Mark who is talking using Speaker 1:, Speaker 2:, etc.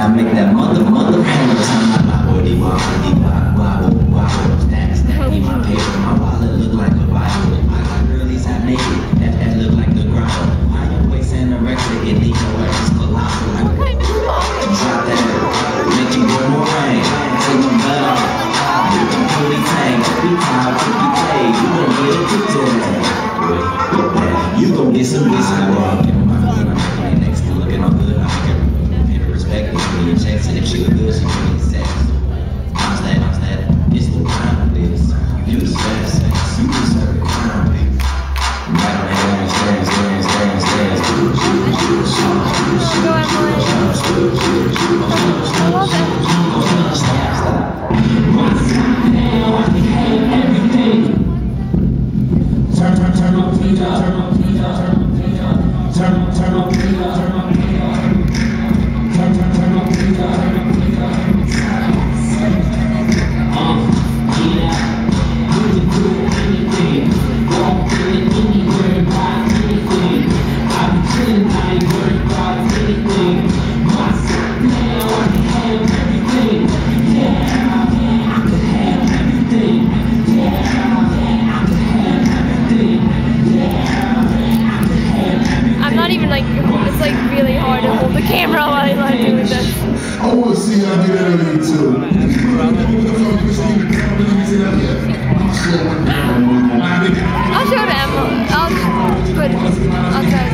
Speaker 1: the motherfuckers. I'm like, wobble, wobble, wobble, wobble. Stack, stack in my paper. My wallet look like a Bible. My girlies half naked. That that look like the grotto. Higher waist anorexic and leave your ass colossal. Drop that, make you go more rain. Take my blood off. You can fully tank. Be tired, be paid. You gon' get a of that. You gon' get some whiskey, sex and if she would lose, she would sex. How's that? How's that? It's the time it is. You deserve sex. You deserve it. Crown me. Right. Oh,
Speaker 2: I love it. Like, it's like really hard to hold the camera while I'm doing this.
Speaker 3: I want to see how get out of here too.
Speaker 2: I'll show them. I'll put, I'll try.